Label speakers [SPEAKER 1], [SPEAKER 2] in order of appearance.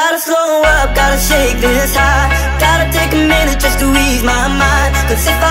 [SPEAKER 1] Gotta slow up, gotta shake this high. Gotta take a minute just to ease my mind. Cause if I